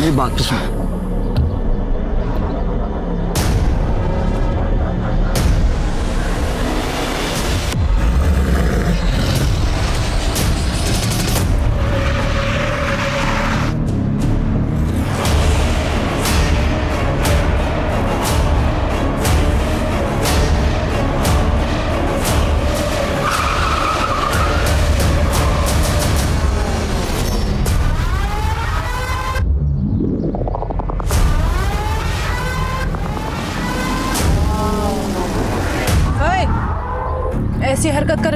मेरी बात तो सुनो।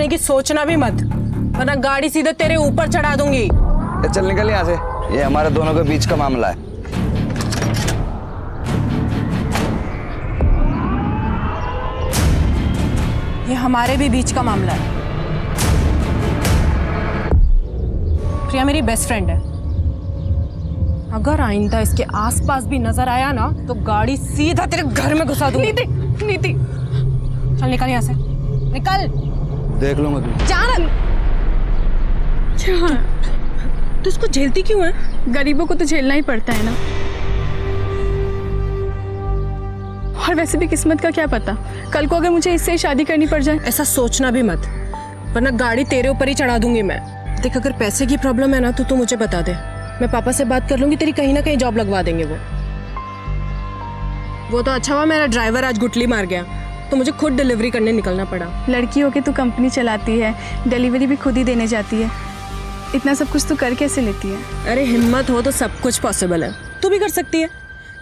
करने की सोचना भी मत वरना गाड़ी सीधे तेरे ऊपर चढ़ा दूँगी। चल निकल यहाँ से। ये हमारे दोनों के बीच का मामला है। ये हमारे भी बीच का मामला है। प्रिया मेरी बेस्ट फ्रेंड है। अगर आइंदा इसके आसपास भी नज़र आया ना तो गाड़ी सीधा तेरे घर में घुसा दूँगी। नीति नीति। चल निकल यहाँ से। निकल। देख लूँगा तू जा ना तू इसको झेलती क्यों है? गरीबों को तो झेलना ही पड़ता है ना। और वैसे भी किस्मत का क्या पता? कल को अगर मुझे इससे ही शादी करनी पड़ जाए। ऐसा सोचना भी मत वरना गाड़ी तेरे ऊपर ही चढ़ा दूँगी मैं। देख अगर पैसे की प्रॉब्लम है ना तो तू मुझे बता दे। मैं पापा से बात कर लूँगी तेरी कहीं ना कहीं जॉब लगवा देंगे वो। वो तो अच्छा हुआ मेरा ड्राइवर आज गुटली मार गया। तो मुझे खुद डिलीवरी करने निकलना पड़ा। लड़की होके तू कंपनी चलाती है डिलीवरी भी खुद ही देने जाती है। इतना सब कुछ तू कर कैसे लेती है? अरे हिम्मत हो तो सब कुछ पॉसिबल है। तू भी कर सकती है।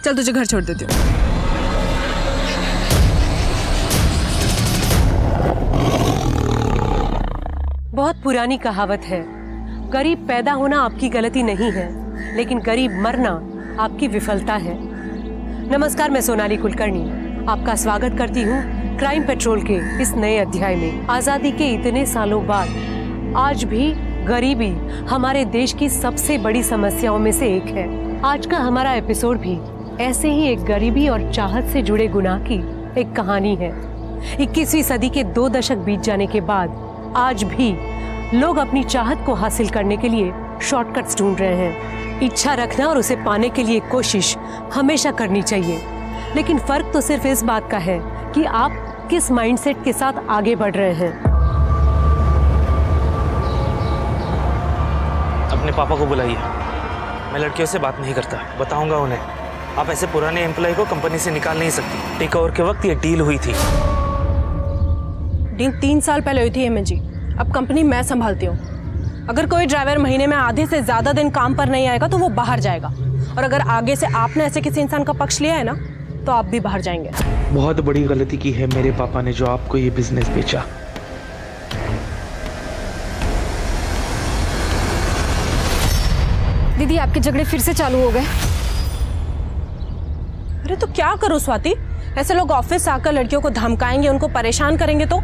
चल तुझे घर छोड़ देती हूँ। बहुत पुरानी कहावत है। गरीब पैदा होना आपकी गलती नहीं है लेकिन गरीब मरना आपकी विफलता है। नमस्कार मैं सोनाली कुलकर्णी। आपका स्वागत करती हूँ क्राइम पेट्रोल के इस नए अध्याय में आज़ादी के इतने सालों बाद, आज भी गरीबी हमारे देश की सबसे बड़ी समस्याओं में से एक है। आज का हमारा एपिसोड भी ऐसे ही एक गरीबी और चाहत से जुड़े गुनाह की एक कहानी है। 21वीं सदी के दो दशक बीत जाने के बाद, आज भी लोग अपनी चाहत को हासिल करने के लिए शॉर्टकट्स ढूंढ रहे हैं। इच्छा रखना और उसे पाने के लिए कोशिश हमेशा करनी चाहिए। लेकिन फ़र्क तो सिर्फ़ इस बात का है कि आप किस माइंडसेट के साथ आगे बढ़ रहे हैं? अपने पापा को बुलाइए। मैं लड़कियों से बात नहीं करता बताऊँगा उन्हें। आप ऐसे पुराने एम्प्लॉय को कंपनी से निकाल नहीं सकती। टेक ओवर के वक्त ये डील हुई थी। डील तीन साल पहले हुई थी एम जी। अब कंपनी मैं संभालती हूँ। अगर कोई ड्राइवर महीने में आधे से ज़्यादा दिन काम पर नहीं आएगा तो वो बाहर जाएगा। और अगर आगे से आपने ऐसे किसी इंसान का पक्ष लिया है ना तो आप भी बाहर जाएँगे। बहुत बड़ी गलती की है मेरे पापा ने जो आपको ये बिज़नेस बेचा। दीदी आपके झगड़े फिर से चालू हो गए। अरे तो क्या करो स्वाति? ऐसे लोग ऑफ़िस आकर लड़कियों को धमकाएँगे उनको परेशान करेंगे तो?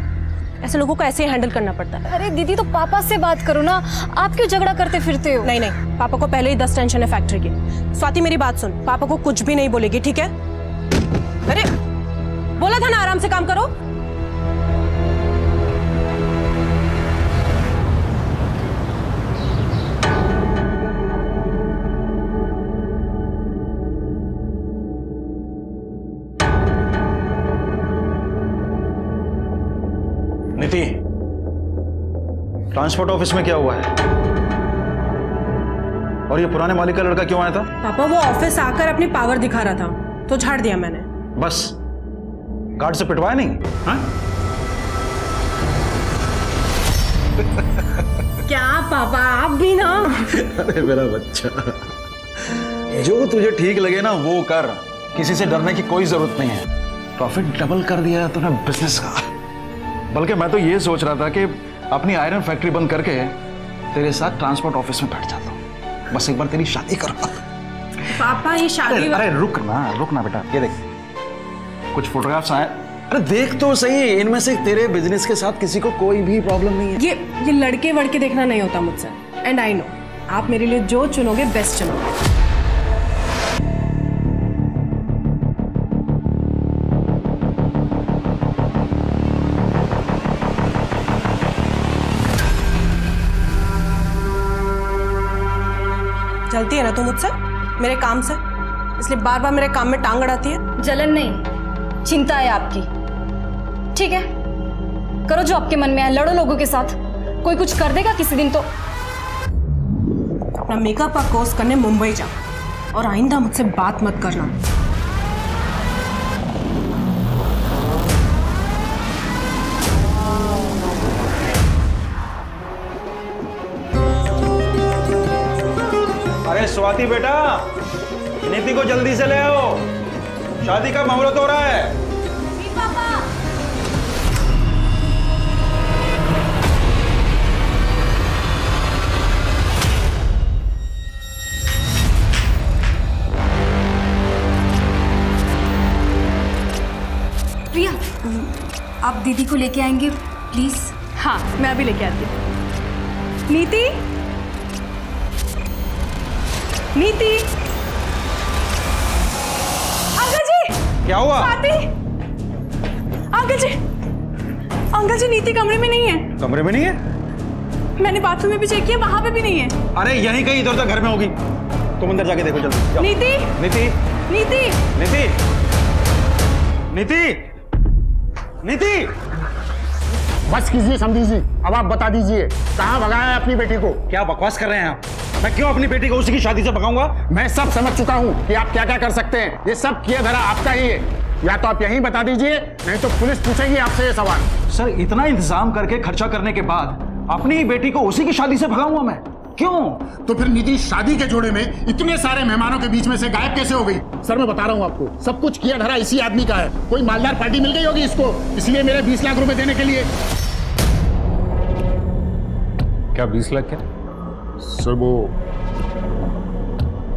ऐसे लोगों को ऐसे ही हैंडल करना पड़ता है। अरे दीदी तो पापा से बात करो ना। आप क्यों झगड़ा करते फिरते हो? नहीं नहीं पापा को पहले ही दस टेंशन है फैक्ट्री की। स्वाति मेरी बात सुन। पापा को कुछ भी नहीं बोलेगी ठीक है? अरे बोला था ना आराम से काम करो। नीति ट्रांसपोर्ट ऑफ़िस में क्या हुआ है? और ये पुराने मालिक का लड़का क्यों आया था? पापा वो ऑफ़िस आकर अपनी पावर दिखा रहा था तो झाड़ दिया मैंने। बस। गार्ड से पिटवाया नहीं? हाँ? क्या पापा आप भी ना? अरे मेरा बच्चा जो तुझे ठीक लगे ना वो कर। किसी से डरने की कोई ज़रूरत नहीं है। प्रॉफिट डबल कर दिया तूने बिज़नेस का। बल्कि मैं तो ये सोच रहा था कि अपनी आयरन फैक्ट्री बंद करके तेरे साथ ट्रांसपोर्ट ऑफ़िस में बैठ जाता हूँ। बस एक बार तेरी शादी कर। पापा ये शादी अरे अरे रुक ना रुक ना बेटा ये देख। कुछ फोटोग्राफ्स आए। अरे देख तो सही इनमें से तेरे बिज़नेस के साथ किसी को कोई भी प्रॉब्लम नहीं है। ये ये लड़के वड़के देखना नहीं होता मुझसे। एंड आई नो आप मेरे लिए जो चुनोगे बेस्ट चुनोगे। चलती है ना तू मुझसे? मेरे काम से? इसलिए बार बार मेरे काम में टांग अड़ाती है? जलन नहीं। चिंता है आपकी। ठीक है? करो जो आपके मन में है लड़ो लोगों के साथ। कोई कुछ कर देगा किसी दिन तो। अपना मेकअप का कोर्स करने मुंबई जा और आइंदा मुझसे बात मत करना। अरे स्वाति बेटा नीति को जल्दी से ले आओ। शादी का मुहूर्त हो रहा है। प्रिया आप दीदी को लेके आएँगे प्लीज़। हाँ मैं अभी लेके आती हूँ। नीति? नीति अंकल जी क्या हुआ? स्वाति! अंकल जी! अंकल जी नीति कमरे में नहीं है। कमरे में नहीं है? मैंने बाथरूम में भी चेक किया वहाँ पे भी नहीं है। अरे यहीं कहीं इधर उधर घर में होगी। तुम अंदर जाके देखो जल्दी। नीति! नीति! नीति! नीति! नीति! नीति! बस कीजिए समझी जी अब आप बता दीजिए कहाँ भगाया है अपनी बेटी को? क्या बकवास कर रहे हैं आप? मैं क्यों अपनी बेटी को उसी की शादी से भगाऊँगा? मैं सब समझ चुका हूँ कि आप क्या क्या कर सकते हैं। ये सब किया धरा आपका ही है। या तो आप यहीं बता दीजिए नहीं तो पुलिस पूछेगी आपसे ये सवाल। सर इतना इंतज़ाम करके खर्चा करने के बाद अपनी ही बेटी को उसी की शादी से भगाऊँगा मैं? क्यों? तो फिर निधि शादी के जोड़े में इतने सारे मेहमानों के बीच में से गायब कैसे हो गई? सर मैं बता रहा हूँ आपको सब कुछ किया धरा इसी आदमी का है। कोई मालदार पार्टी मिल गई होगी इसको इसलिए मेरे बीस लाख रुपए देने के लिए। क्या बीस लाख क्या? सर वो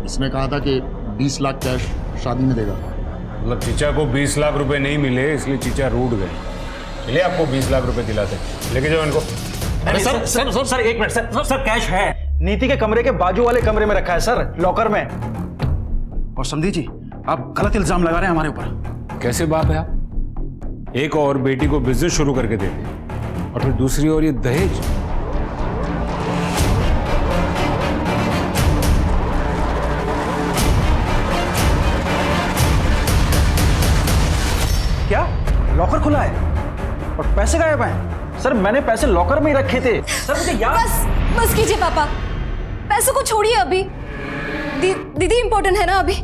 इसने कहा था कि बीस लाख कैश शादी में देगा। मतलब चीचा को बीस लाख रुपए नहीं मिले इसलिए चीचा रूट गए। चलिए आपको बीस लाख रुपए दिलाते लेके जाओ इनको। अरे सर सर सर सर एक minute sir sir sir cash है। नीति के कमरे के बाजू वाले कमरे में रखा है सर लॉकर में। और समझी जी आप गलत इल्ज़ाम लगा रहे हैं हमारे ऊपर। कैसे बाप है आप? एक और बेटी को बिज़नेस शुरू करके देते और फिर दूसरी ओर ये दहेज? लॉकर खुला है। और पैसे गायब हैं। सर मैंने पैसे लॉकर में ही रखे थे। सर मुझे याद बस बस कीजिए पापा। पैसों को छोड़िए अभी। दी, दीदी इंपॉर्टेंट है ना अभी?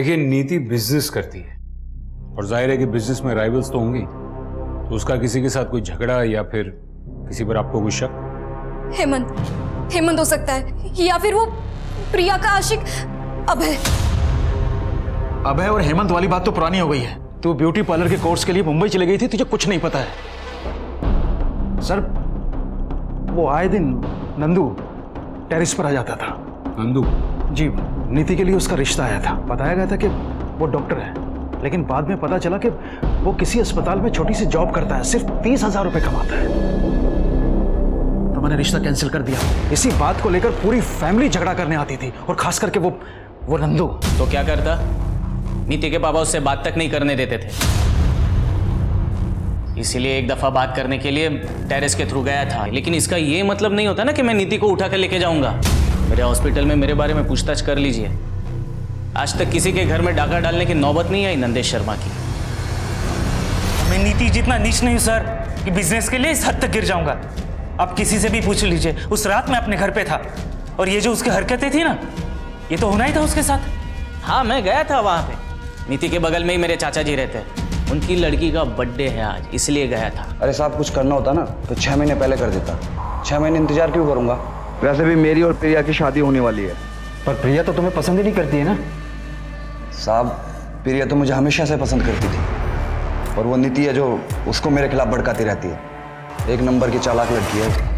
देखिए नीति बिज़नेस करती है। और ज़ाहिर है कि बिज़नेस में राइवल्स तो होंगी। तो उसका किसी के साथ कोई झगड़ा या फिर किसी पर आपको कोई शक? हेमंत हेमंत हो सकता है या फिर वो प्रिया का आशिक अभय। अभय और हेमंत वाली बात तो पुरानी हो गई है। तू ब्यूटी पार्लर के कोर्स के लिए मुंबई चली गई थी तुझे कुछ नहीं पता है। सर वो आए दिन नंदू टेरिस पर आ जाता था। नंदू? जी। नीति के लिए उसका रिश्ता आया था। बताया गया था कि वो डॉक्टर है। लेकिन बाद में पता चला कि वो किसी अस्पताल में छोटी सी जॉब करता है। सिर्फ़ तीस हज़ार रुपए कमाता है। तो मैंने रिश्ता कैंसिल कर दिया। इसी बात को लेकर पूरी फैमिली झगड़ा करने आती थी और खास करके वो वो नंदू। तो क्या करता? नीति के पापा उससे बात तक नहीं करने देते थे। इसीलिए एक दफ़ा बात करने के लिए टेरेस के थ्रू गया था। लेकिन इसका ये मतलब नहीं होता ना कि मैं नीति को उठा कर लेके जाऊँगा। मेरे हॉस्पिटल में मेरे बारे में पूछताछ कर लीजिए। आज तक किसी के घर में डाका डालने की नौबत नहीं आई नंदेश शर्मा की। मैं नीति जितना नीच नहीं हूँ सर कि बिज़नेस के लिए इस हद तक गिर जाऊँगा। आप किसी से भी पूछ लीजिए उस रात मैं अपने घर पे था। और ये जो उसकी हरकतें थी ना ये तो होना ही था उसके साथ। हाँ मैं गया था वहाँ पे। नीति के बगल में ही मेरे चाचा जी रहते हैं। उनकी लड़की का बर्थडे है आज इसलिए गया था। अरे साहब कुछ करना होता ना तो छह महीने पहले कर देता। छह महीने इंतज़ार क्यों करूँगा? वैसे भी मेरी और प्रिया की शादी होने वाली है। पर प्रिया तो तुम्हें पसंद ही नहीं करती है ना? साहब प्रिया तो मुझे हमेशा से पसंद करती थी। और वो नीति है जो उसको मेरे खिलाफ भड़काती रहती है। एक नंबर की चालाक लड़की है।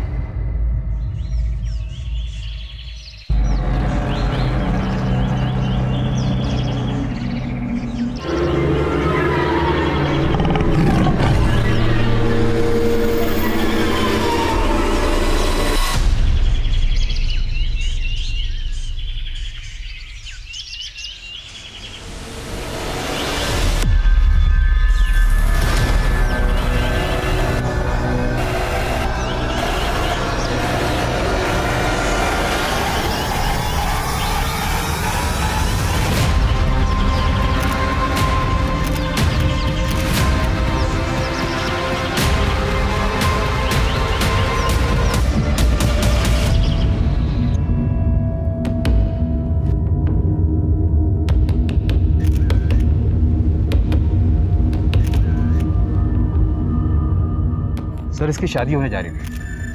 इसकी शादी होने जा रही थी।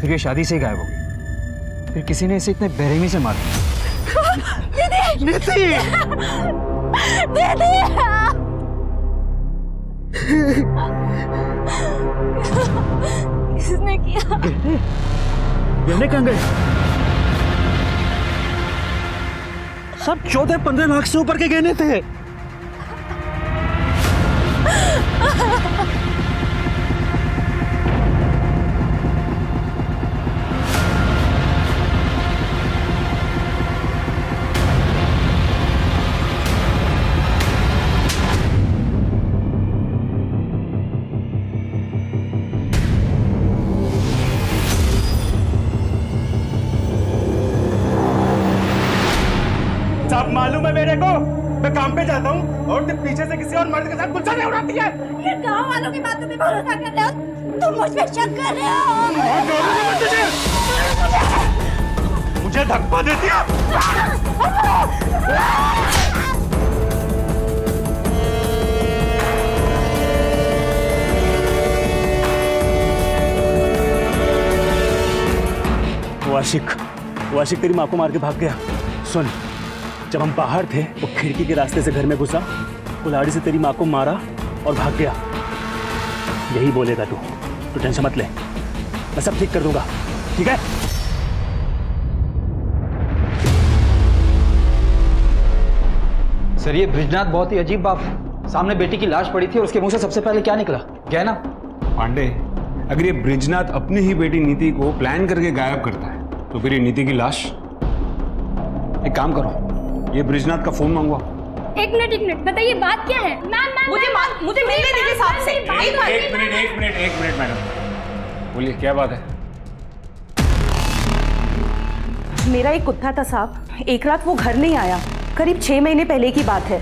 फिर ये शादी से ही गायब हो गई। फिर किसी ने इसे इतने बेरहमी से मार दिया। किसने किया? गहने कहाँ गए? सब चौदह पंद्रह लाख से ऊपर के गहने थे। तुम पीछे से किसी और मर्द के साथ गुलछा नहीं उड़ाती है। ये गाँव वालों की बातों पे भरोसा कर रहे हो? तुम मुझ पे शक कर रहे हो? मुझे धक्का देती है वो आशिक वो आशिक तेरी माँ को मार के भाग गया। सुन जब हम बाहर थे वो खिड़की के रास्ते से घर में घुसा कुल्हाड़ी से तेरी माँ को मारा और भाग गया। यही बोलेगा तू। तू टेंशन मत ले। मैं सब ठीक कर दूँगा। ठीक है? सर ये ब्रिजनाथ बहुत ही अजीब बाप। सामने बेटी की लाश पड़ी थी और उसके मुँह से सबसे पहले क्या निकला? गहना। पांडे अगर ये ब्रिजनाथ अपनी ही बेटी नीति को प्लान करके गायब करता है तो फिर ये नीति की लाश? एक काम करो। ये ब्रिजनाथ का फ़ोन मंगवाओ एक मिनट एक मिनट बताइए बात क्या है? मैम मैम मुझे मुझे मिलने दीजिए साहब से। एक मिनट एक मिनट एक मिनट मैडम। बोलिए क्या बात है? मेरा एक कुत्ता था साहब। एक रात वो घर नहीं आया। करीब छह महीने पहले की बात है।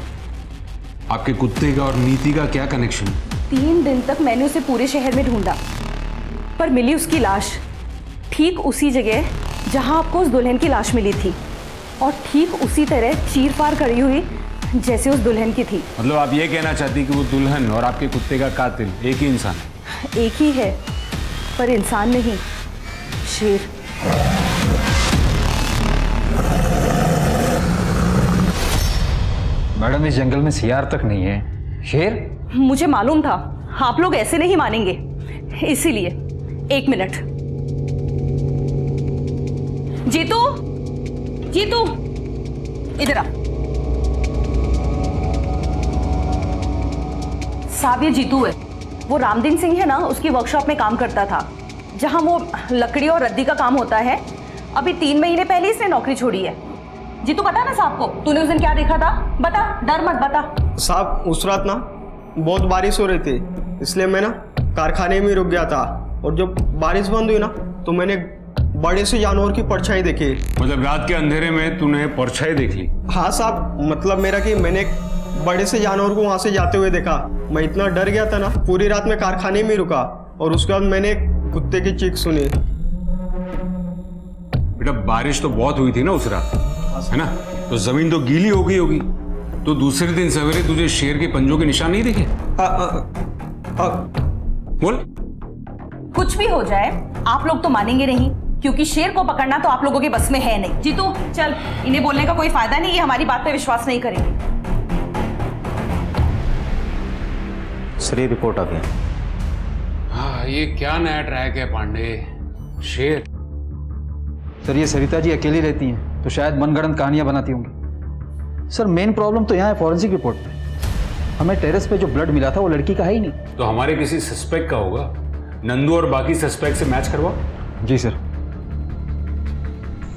आपके कुत्ते का और नीति का क्या कनेक्शन तीन दिन तक मैंने उसे पूरे शहर में ढूंढा। पर मिली उसकी लाश। ठीक उसी जगह जहाँ आपको उस दुल्हन की लाश मिली थी। और ठीक उसी तरह चीर फाड़ करी हुई जैसे उस दुल्हन की थी। मतलब आप ये कहना चाहती कि वो दुल्हन और आपके कुत्ते का कातिल एक ही इंसान है? एक ही है पर इंसान नहीं शेर। मैडम इस जंगल में सियार तक नहीं है। शेर? मुझे मालूम था आप लोग ऐसे नहीं मानेंगे। इसीलिए एक मिनट। जीतू जीतू इधर आ। साहब ये जीतू है। वो रामदीन सिंह है ना उसकी वर्कशॉप में काम करता था जहाँ वो लकड़ी और रद्दी का काम होता है। अभी तीन महीने पहले इसने नौकरी छोड़ी है। जीतू पता ना साहब को तूने उस दिन क्या देखा था? बता डर मत बता। साहब उस रात ना बहुत बारिश हो रही थी इसलिए मैं ना कारखाने में रुक गया था। और जब बारिश बंद हुई ना तो मैंने बड़े से जानवर की परछाई देखी। मतलब रात के अंधेरे में तूने परछाई देख ली? हाँ साहब मतलब मेरा कि मैंने एक बड़े से जानवर को वहाँ से जाते हुए देखा। मैं इतना डर गया था ना पूरी रात में कारखाने में रुका और उसके बाद मैंने कुत्ते की चीख सुनी। बेटा बारिश तो बहुत हुई थी ना उस रात है ना? तो ज़मीन तो गीली हो गई होगी। तो दूसरे दिन सवेरे तुझे शेर के पंजों के निशान नहीं दिखे? बोल। कुछ भी हो जाए आप लोग तो मानेंगे नहीं क्योंकि शेर को पकड़ना तो आप लोगों के बस में है नहीं। जीतू चल इन्हें बोलने का कोई फ़ायदा नहीं ये हमारी बात पे विश्वास नहीं करेंगे। सर ये रिपोर्ट आ गई हाँ ये क्या नया ट्रैक है पांडे? शेर। सर ये सरिता जी अकेली रहती हैं तो शायद मनगढ़ंत कहानियाँ बनाती होंगी। सर मेन प्रॉब्लम तो यहाँ है फॉरेंसिक रिपोर्ट में हमें टेरेस पे जो ब्लड मिला था वो लड़की का है ही नहीं। तो हमारे किसी सस्पेक्ट का होगा। नंदू और बाकी सस्पेक्ट से मैच करवा जी सर।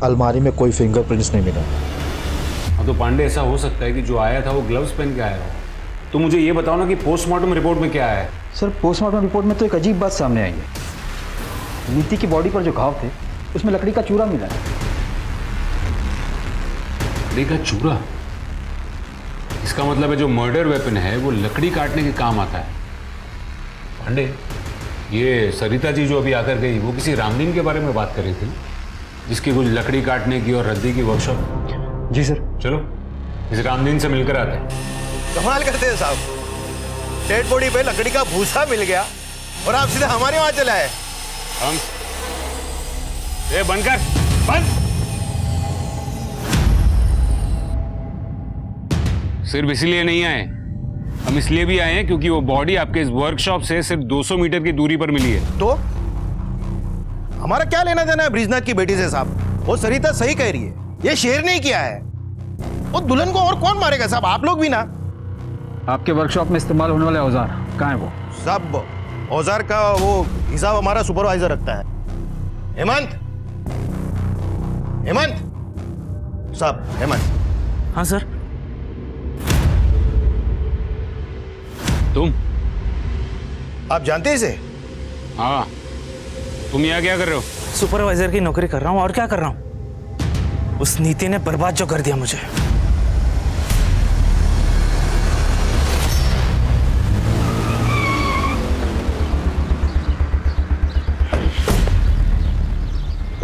अलमारी में कोई फिंगरप्रिंट्स नहीं मिला। हाँ तो पांडे ऐसा हो सकता है कि जो आया था वो ग्लव्स पहन के आया हो। तो मुझे ये बताओ ना कि पोस्टमार्टम रिपोर्ट में क्या है? सर पोस्टमार्टम रिपोर्ट में तो एक अजीब बात सामने आई है। नीति की बॉडी पर जो घाव थे उसमें लकड़ी का चूरा मिला। है लकड़ी का चूरा? इसका मतलब है जो मर्डर वेपन है वो लकड़ी काटने के काम आता है। पांडे ये सरिता जी जो अभी आकर गई वो किसी रामदीन के बारे में बात कर रही थी? जिसकी कुछ लकड़ी काटने की और रद्दी की वर्कशॉप जी सर। चलो इस रामदीन से मिलकर आते हैं। कमाल करते हैं साहब। डेड बॉडी पे लकड़ी का भूसा मिल गया और आप सीधे हमारे वहाँ चले आए। हम ए बंद कर। बंद। सिर्फ़ इसलिए नहीं आए। हम इसलिए भी आए हैं क्योंकि वो बॉडी आपके इस वर्कशॉप से सिर्फ़ 200 मीटर की दूरी पर मिली है। तो? हमारा क्या लेना देना है ब्रिजनाथ की बेटी से साहब? वो सरिता सही कह रही है। ये शेर नहीं किया है। वो दुल्हन को और कौन मारेगा साहब? आप लोग भी ना। आपके वर्कशॉप में इस्तेमाल होने वाले औज़ार कहाँ है वो? सब औज़ार का वो हिसाब हमारा सुपरवाइजर रखता है। हेमंत? हेमंत? साहब हेमंत। हाँ सर। तुम? आप जानते हैं इसे? हाँ। तुम यहाँ क्या कर रहे हो? सुपरवाइजर की नौकरी कर रहा हूँ और क्या कर रहा हूँ? उस नीति ने बर्बाद जो कर दिया मुझे।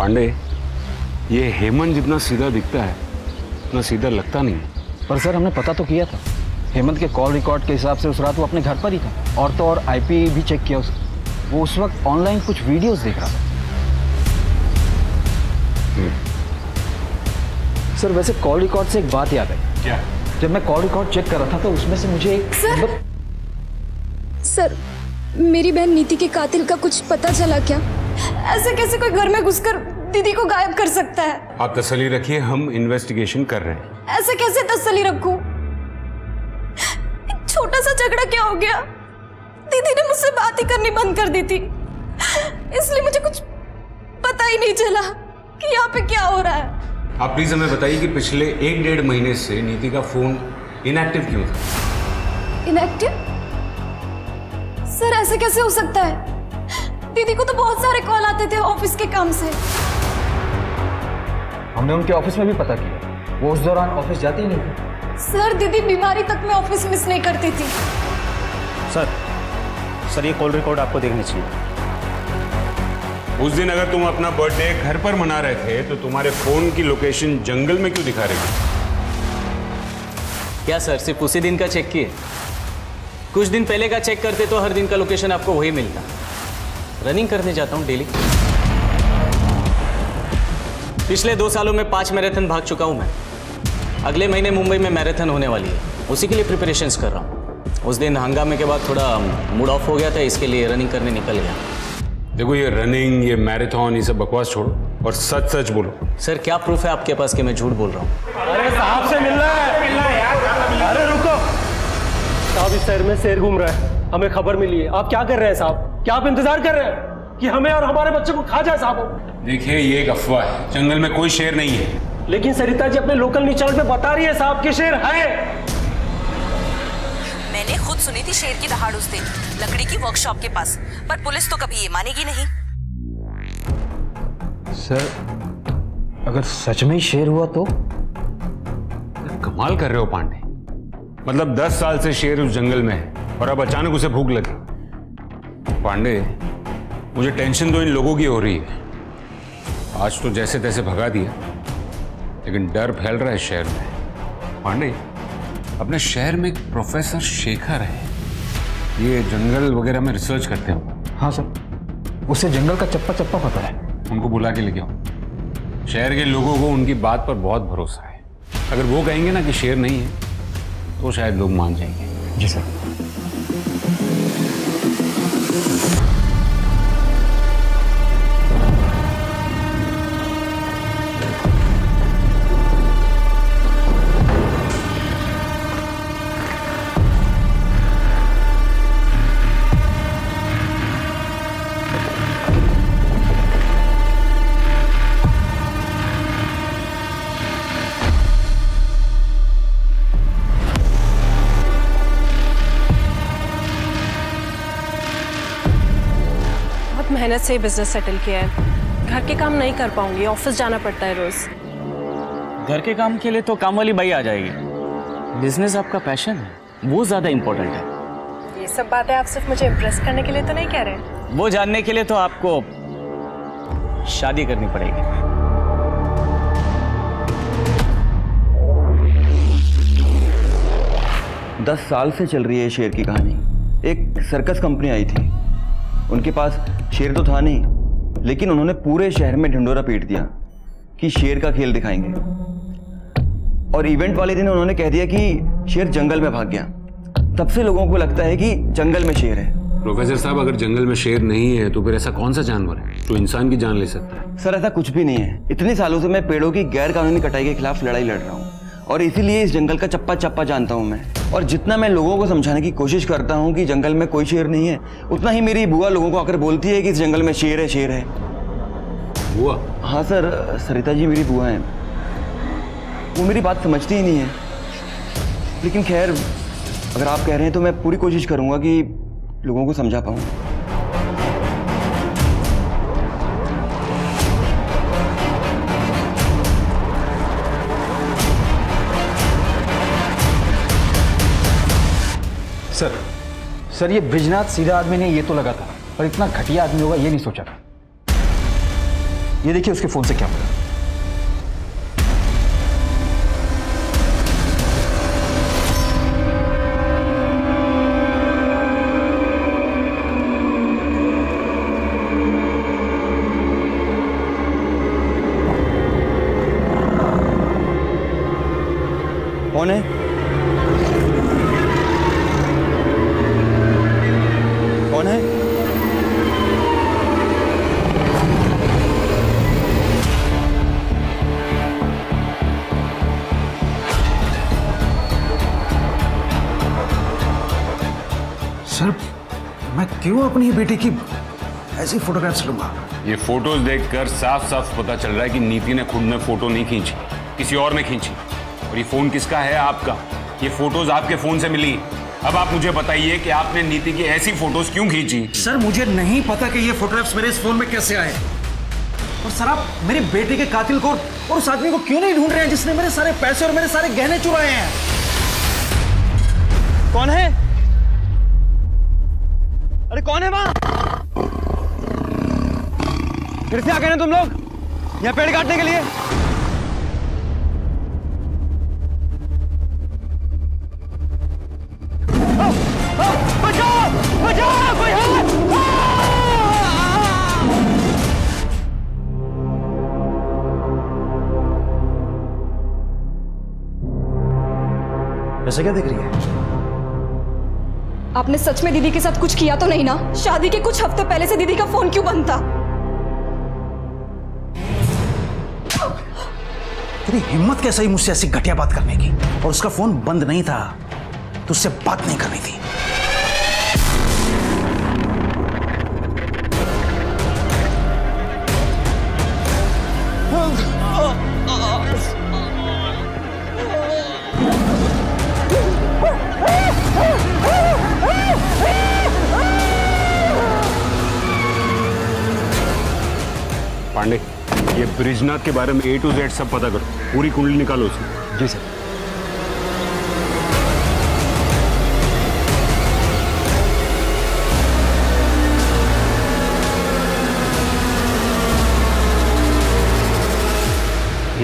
पांडे ये हेमंत जितना सीधा दिखता है उतना सीधा लगता नहीं पर सर हमने पता तो किया था। हेमंत के कॉल रिकॉर्ड के हिसाब से उस रात वो अपने घर पर ही था। और तो और आईपी भी चेक किया उसने वो उस वक्त ऑनलाइन कुछ वीडियोस देख रहा था। सर वैसे कॉल रिकॉर्ड से एक बात याद है क्या? जब मैं कॉल रिकॉर्ड चेक कर रहा था तो उसमें से मुझे एक सर! सर मेरी बहन नीति के कातिल का कुछ पता चला क्या? ऐसे कैसे कोई घर में घुसकर दीदी को गायब कर सकता है। आप तसली रखिए हम इन्वेस्टिगेशन कर रहे हैं। ऐसे कैसे तसली रखूँ? छोटा सा झगड़ा क्या हो गया? दीदी ने मुझसे बात ही करनी बंद कर दी थी। इसलिए मुझे कुछ पता ही नहीं चला कि यहाँ पे क्या हो रहा है। आप प्लीज़ हमें बताइए कि पिछले एक डेढ़ महीने से नीति का फ़ोन इनएक्टिव क्यों था? इनएक्टिव सर ऐसे कैसे हो सकता है? दीदी को तो बहुत सारे कॉल आते थे ऑफ़िस के काम से। हमने उनके ऑफ़िस में भी पता किया। वो उस दौरान ऑफ़िस जाती ही नहीं थी। सर दीदी बीमारी तक में ऑफ़िस मिस नहीं करती थी। सर सर ये कॉल रिकॉर्ड आपको देखनी चाहिए। उस दिन अगर तुम अपना बर्थडे घर पर मना रहे थे तो तुम्हारे फ़ोन की लोकेशन जंगल में क्यों दिखा रही थी क्या सर सिर्फ़ उसी दिन का चेक किए? कुछ दिन पहले का चेक करते तो हर दिन का लोकेशन आपको वही मिलता। रनिंग करने जाता हूँ डेली। पिछले दो सालों में पाँच मैराथन भाग चुका हूँ मैं। अगले महीने मुंबई में मैराथन होने वाली है। उसी के लिए प्रिपरेशन कर रहा हूँ। उस दिन हंगामे के बाद थोड़ा मूड ऑफ़ हो गया था इसके लिए रनिंग करने निकल गया। देखो ये रनिंग ये मैराथन ये सब बकवास छोड़ो और सच सच बोलो। सर क्या प्रूफ है आपके पास कि मैं झूठ बोल रहा हूँ? अरे साहब से मिलना है। मिलना है यार। अरे रुको। साहब इस शहर में शेर घूम रहा है। हमें खबर मिली है। आप क्या कर रहे हैं साहब? क्या आप इंतज़ार कर रहे हैं? कि हमें और हमारे बच्चे को खा जाए साहब। देखिए ये एक अफवाह है। जंगल में कोई शेर नहीं है। लेकिन सरिता जी अपने लोकल न्यूज़ चैनल पे बता रही है साहब कि शेर है। मैंने खुद सुनी थी शेर की दहाड़ उस दिन लकड़ी की वर्कशॉप के पास। पर पुलिस तो कभी ये मानेगी नहीं। सर अगर सच में ही शेर हुआ तो? कमाल कर रहे हो पांडे। मतलब दस साल से शेर उस जंगल में है और अब अचानक उसे भूख लगी। पांडे मुझे टेंशन तो इन लोगों की हो रही है। आज तो जैसे तैसे भगा दिया। लेकिन डर फैल रहा है शहर में। पांडे अपने शहर में एक प्रोफेसर शेखर है। ये जंगल वगैरह में रिसर्च करते हैं। हाँ सर उसे जंगल का चप्पा चप्पा पता है। उनको बुला के लेके आओ। शहर के लोगों को उनकी बात पर बहुत भरोसा है। अगर वो कहेंगे ना कि शेर नहीं है तो शायद लोग मान जाएँगे। जी सर। मेहनत से बिज़नेस सेटल किया है। घर के काम नहीं कर पाऊँगी ऑफ़िस जाना पड़ता है रोज। घर के काम के लिए तो काम वाली बाई आ जाएगी। बिज़नेस आपका पैशन है वो ज़्यादा इंपॉर्टेंट है। ये सब बातें आप सिर्फ़ मुझे इम्प्रेस करने के लिए तो नहीं कह रहे वो जानने के लिए तो आपको शादी करनी पड़ेगी। दस साल से चल रही है शेर की कहानी। एक सर्कस कंपनी आई थी। उनके पास शेर तो था नहीं लेकिन उन्होंने पूरे शहर में ढिंडोरा पीट दिया कि शेर का खेल दिखाएँगे। और इवेंट वाले दिन उन्होंने कह दिया कि शेर जंगल में भाग गया। तब से लोगों को लगता है कि जंगल में शेर है। प्रोफेसर साहब अगर जंगल में शेर नहीं है तो फिर ऐसा कौन सा जानवर है जो इंसान की जान ले सकता है? सर ऐसा कुछ भी नहीं है। इतने सालों से मैं पेड़ों की गैर कानूनी कटाई के खिलाफ लड़ाई लड़ रहा हूँ। और इसीलिए इस जंगल का चप्पा चप्पा जानता हूँ मैं। और जितना मैं लोगों को समझाने की कोशिश करता हूँ कि जंगल में कोई शेर नहीं है उतना ही मेरी बुआ लोगों को आकर बोलती है कि इस जंगल में शेर है शेर है। बुआ? हाँ सर सरिता जी मेरी बुआ है। वो मेरी बात समझती ही नहीं है। लेकिन खैर अगर आप कह रहे हैं तो मैं पूरी कोशिश करूँगा कि लोगों को समझा पाऊँ। सर सर, ये ब्रिजनाथ सीधा आदमी नहीं, ये तो लगा था। पर इतना घटिया आदमी होगा, ये नहीं सोचा था। ये देखिए उसके फ़ोन से क्या मिला अपनी बेटी की ऐसी फोटोग्राफ्स लूँगा। ये फ़ोटोज़ देखकर साफ़ साफ़ पता चल रहा है कि नीति ने खुद में फ़ोटो नहीं खींची किसी और ने खींची। और ये फ़ोन किसका है? आपका। ये फ़ोटोज़ आपके फ़ोन से मिली। अब आप मुझे बताइए कि आपने नीति की ऐसी फ़ोटोज़ क्यों खींची? सर मुझे नहीं पता कि ये फोटोग्राफ्स मेरे इस फ़ोन में कैसे आए। और सर आप मेरी बेटी के कातिल को और उस आदमी को क्यों नहीं ढूंढ रहे हैं जिसने मेरे सारे पैसे और मेरे सारे गहने चुराए हैं? कौन है? अरे कौन है वहाँ? फिर से आ गए ना तुम लोग? यहाँ पेड़ काटने के लिए। है? क्या देख रही है? आपने सच में दीदी के साथ कुछ किया तो नहीं ना? शादी के कुछ हफ़्ते पहले से दीदी का फ़ोन क्यों बंद था? तेरी हिम्मत कैसे ही मुझसे ऐसी घटिया बात करने की? और उसका फ़ोन बंद नहीं था तो उससे बात नहीं करनी थी। पांडे ये ब्रिजनाथ के बारे में ए टू जेड सब पता करो। पूरी कुंडली निकालो उसकी। जी सर।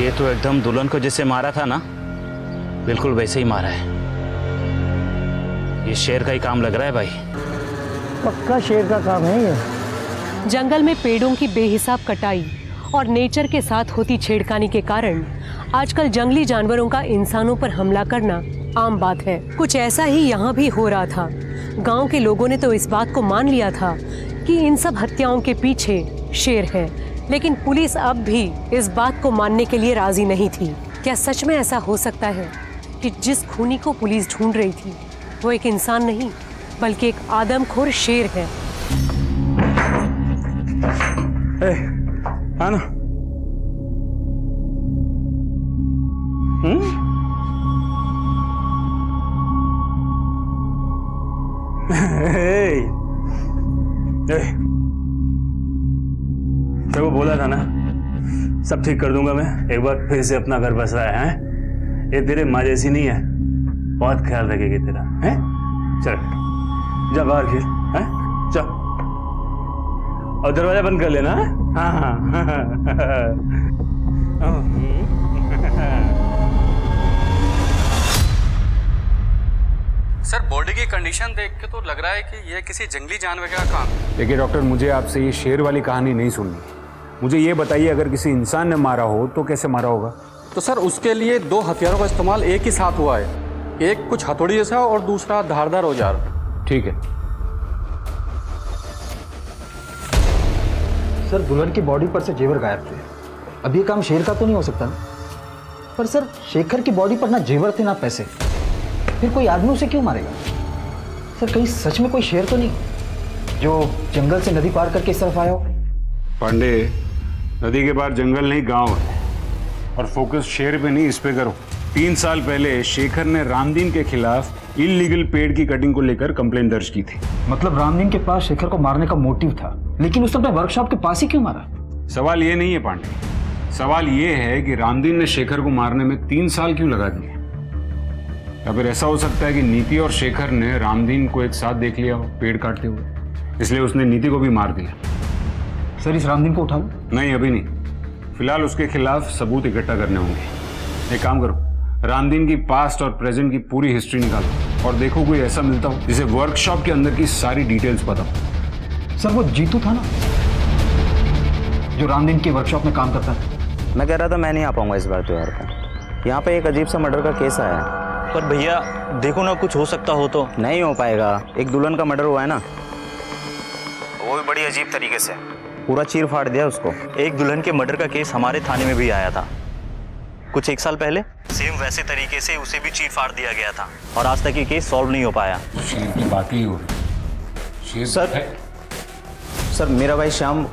ये तो एकदम दुल्हन को जैसे मारा था ना बिल्कुल वैसे ही मारा है। ये शेर का ही काम लग रहा है भाई। पक्का शेर का काम है ये। जंगल में पेड़ों की बेहिसाब कटाई और नेचर के साथ होती छेड़खानी के कारण आजकल जंगली जानवरों का इंसानों पर हमला करना आम बात है। कुछ ऐसा ही यहाँ भी हो रहा था। गाँव के लोगों ने तो इस बात को मान लिया था कि इन सब हत्याओं के पीछे शेर है, लेकिन पुलिस अब भी इस बात को मानने के लिए राज़ी नहीं थी। क्या सच में ऐसा हो सकता है कि जिस खूनी को पुलिस ढूंढ रही थी, वो एक इंसान नहीं, बल्कि एक आदमखोर शेर है? ए, ना हम्म ए, बोला था ना सब ठीक कर दूँगा मैं। एक बार फिर से अपना घर बस रहा है? ये तेरे माँ जैसी नहीं है। बहुत ख्याल रखेगी तेरा है? चल जा बाहर खेल। और दरवाज़ा बंद कर लेना हाँ हाँ सर बॉडी की कंडीशन देख के तो लग रहा है कि ये किसी जंगली जानवर का काम है। देखिए डॉक्टर मुझे आपसे ये शेर वाली कहानी नहीं सुननी। मुझे ये बताइए अगर किसी इंसान ने मारा हो तो कैसे मारा होगा? तो सर उसके लिए दो हथियारों का इस्तेमाल एक ही साथ हुआ है। एक कुछ हथौड़ी जैसा और दूसरा धारदार औज़ार। ठीक है। सर, दुल्हन की बॉडी पर से जेवर गायब थे। अब ये काम शेर का तो नहीं हो सकता पर सर, शेखर की बॉडी पर ना जेवर थे, ना पैसे। फिर कोई आदमी उसे क्यों मारेगा? सर, कहीं सच में कोई शेर तो नहीं? जो जंगल से नदी पार करके इस तरफ़ आया हो? पांडे, नदी के पार जंगल नहीं, गाँव है। और फोकस शेर पे नहीं, इस पे करो। तीन साल पहले शेखर ने रामदीन के खिलाफ इलीगल पेड़ की कटिंग को लेकर कंप्लेन दर्ज की थी। मतलब रामदीन के पास शेखर को मारने का मोटिव था लेकिन उसने अपने वर्कशॉप के पास ही क्यों मारा? सवाल ये नहीं है पांडे। सवाल ये है कि रामदीन ने शेखर को मारने में तीन साल क्यों लगा दिए? या फिर ऐसा हो सकता है कि नीति और शेखर ने रामदीन को एक साथ देख लिया हो पेड़ काटते हुए। इसलिए उसने नीति को भी मार दिया। सर इस रामदीन को उठा लो नहीं अभी नहीं। फ़िलहाल उसके खिलाफ सबूत इकट्ठा करने होंगे। एक काम करो रामदीन की पास्ट और प्रेजेंट की पूरी हिस्ट्री निकालो। और देखो कोई ऐसा मिलता हो जिसे वर्कशॉप के अंदर की सारी डिटेल्स पता हो। सर वो जीतू था ना? जो रामदीन के वर्कशॉप में काम करता था। मैं कह रहा था मैं नहीं आ पाऊँगा इस बार त्योहार पे यहाँ पे एक अजीब सा मर्डर का केस आया। है पर भैया देखो ना कुछ हो सकता हो तो। नहीं हो पाएगा। एक दुल्हन का मर्डर हुआ है ना? वो भी बड़ी अजीब तरीके से। पूरा चीर फाड़ दिया उसको। एक दुल्हन के मर्डर का केस हमारे थाने में भी आया था। कुछ एक साल पहले? सेम वैसे तरीके से उसे भी चीर फाड़ दिया गया था। और आज तक ये केस सॉल्व नहीं हो पाया। शेर की बात ही हो शेर सर सर मेरा भाई श्याम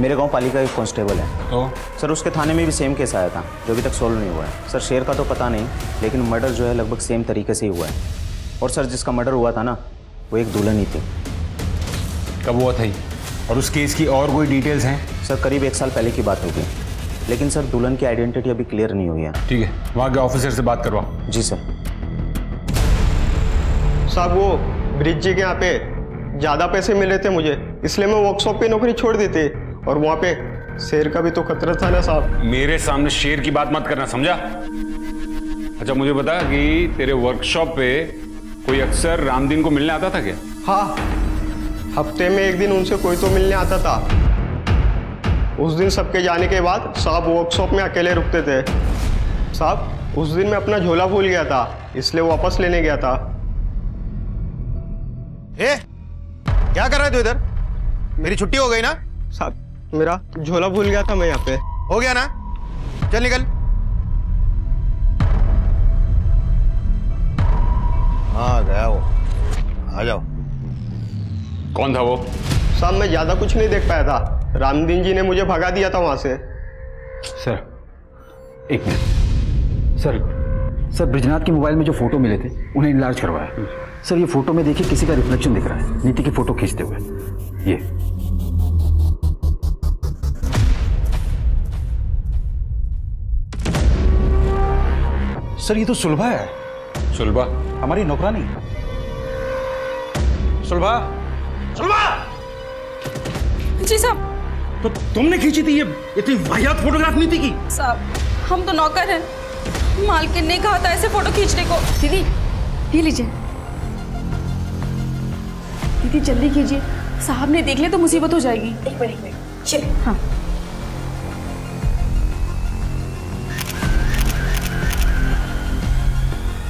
मेरे गाँव पालिका का एक कांस्टेबल है। तो? सर उसके थाने में भी सेम केस आया था जो अभी तक सॉल्व नहीं हुआ है। सर शेर का तो पता नहीं लेकिन मर्डर जो है लगभग सेम तरीके से ही हुआ है। और सर जिसका मर्डर हुआ था ना वो एक दुल्हन ही थी। कब हुआ था ये? और उस केस की और कोई डिटेल्स हैं? सर करीब एक साल पहले की बात होगी। लेकिन सर दुल्हन की आइडेंटिटी अभी क्लियर नहीं हुई है। ठीक है वहाँ के ऑफिसर से बात करवाओ। जी सर। साहब वो ब्रिज जी के यहाँ पे ज़्यादा पैसे मिल रहे थे मुझे इसलिए मैं वर्कशॉप पे नौकरी छोड़ दी थी। और वहाँ पे शेर का भी तो खतरा था ना साहब। मेरे सामने शेर की बात मत करना समझा? अच्छा मुझे बता कि तेरे वर्कशॉप पे कोई अक्सर रामदीन को मिलने आता था क्या? हाँ हफ़्ते में एक दिन उनसे कोई तो मिलने आता था। उस दिन सबके जाने के बाद साहब वर्कशॉप में अकेले रुकते थे। साहब उस दिन मैं अपना झोला भूल गया था इसलिए वापस लेने गया था। ए, क्या कर रहे तू इधर? मेरी छुट्टी हो गई ना? साहब मेरा झोला भूल गया था मैं यहाँ पे। हो गया ना? चल निकल। हाँ गया वो। आ जाओ। कौन था वो? साहब मैं ज़्यादा कुछ नहीं देख पाया था। रामदीन जी ने मुझे भगा दिया था वहाँ से। सर एक मिनट। सर सर ब्रिजनाथ के मोबाइल में जो फ़ोटो मिले थे उन्हें इनलार्ज करवाया। सर ये फ़ोटो में देखिए किसी का रिफ्लेक्शन दिख रहा है। नीति की फ़ोटो खींचते हुए। ये। सर ये तो सुलभा है। सुलभा? हमारी नौकरानी। सुलभा? सुलभा? जी साहब। तो तुमने खींची थी ये इतनी वाहियात फोटोग्राफ नीति की? साहब हम तो नौकर हैं। मालकिन ने कहा था ऐसे फ़ोटो खींचने को। दीदी ये लीजिए। दीदी जल्दी कीजिए। साहब ने देख लिया तो मुसीबत हो जाएगी। एक मिनट एक मिनट। चलिए। हाँ।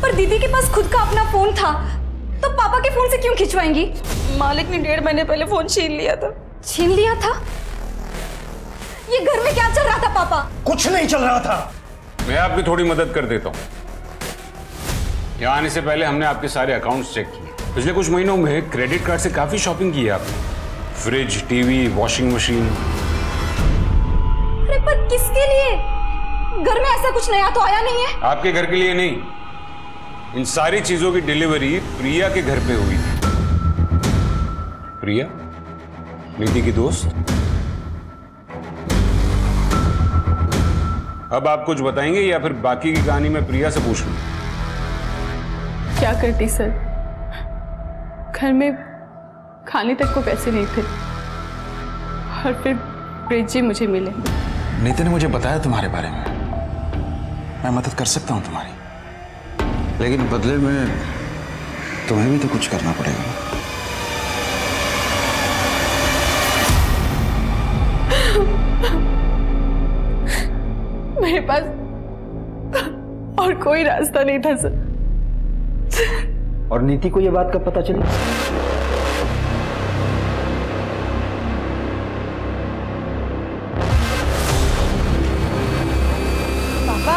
पर दीदी के पास खुद का अपना फ़ोन था। तो पापा के फ़ोन से क्यों खिंचवाएँगी? मालिक ने डेढ़ महीने पहले फ़ोन छीन लिया था। छीन लिया था? ये घर में क्या चल रहा था पापा? कुछ नहीं चल रहा था। मैं आपकी थोड़ी मदद कर देता हूँ। यहाँ आने से पहले हमने आपके सारे अकाउंट्स चेक किए। पिछले कुछ महीनों में क्रेडिट कार्ड से काफ़ी शॉपिंग की है आपने। फ्रिज टीवी वॉशिंग मशीन अरे पर किसके लिए? घर में ऐसा कुछ नया तो आया नहीं है? आपके घर के लिए नहीं। इन सारी चीज़ों की डिलीवरी प्रिया के घर पे हुई थी। प्रिया नीति की दोस्त। अब आप कुछ बताएँगे या फिर बाकी की कहानी मैं प्रिया से पूछ लूँ? क्या करती सर? घर में खाने तक को पैसे नहीं थे। और फिर ब्रिज जी मुझे मिले। नीति ने मुझे बताया तुम्हारे बारे में। मैं मदद कर सकता हूँ तुम्हारी। लेकिन बदले में तुम्हें भी तो कुछ करना पड़ेगा। मेरे पास और कोई रास्ता नहीं था सर। और नीति को यह बात कब पता चली? पापा?